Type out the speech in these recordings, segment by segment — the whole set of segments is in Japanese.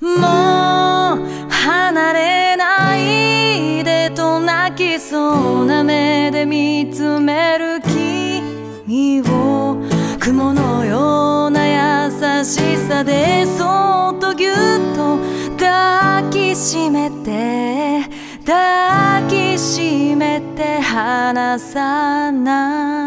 もう離れないでと泣きそうな目で見つめる君を雲のような優しさでそっとぎゅっと抱きしめて抱きしめて離さない。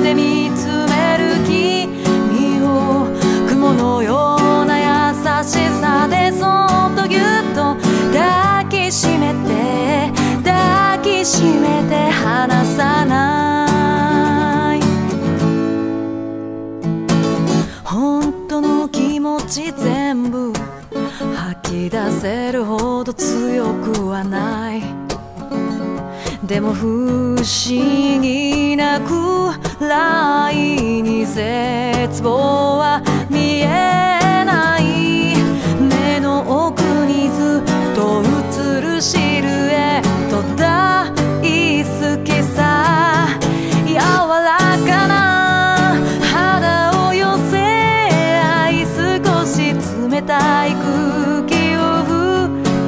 目で見つめる君を雲のような優しさでそっとぎゅっと抱きしめて抱きしめて離さない。本当の気持ち全部吐き出せるほど強くはない。でも不思議なくらいに絶望は見えない目の奥にずっと映る。シルエット大好きさ柔らかな肌を寄せ合い少し冷たい空気を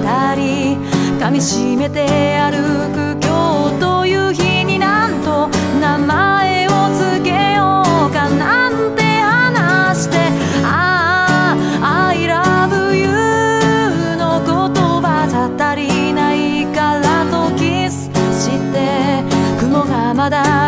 二人噛みしめて歩く。雲がま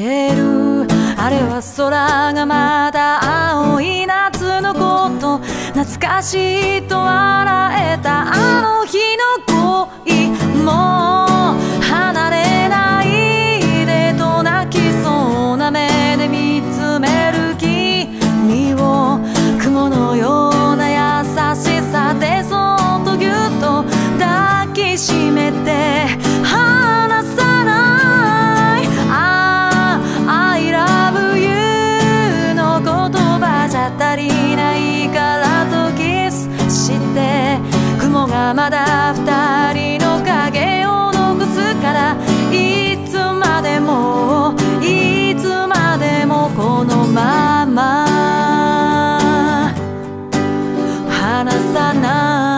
てる。あれは空がまだ青い夏のこと。懐かしいと笑えたあの日の刹那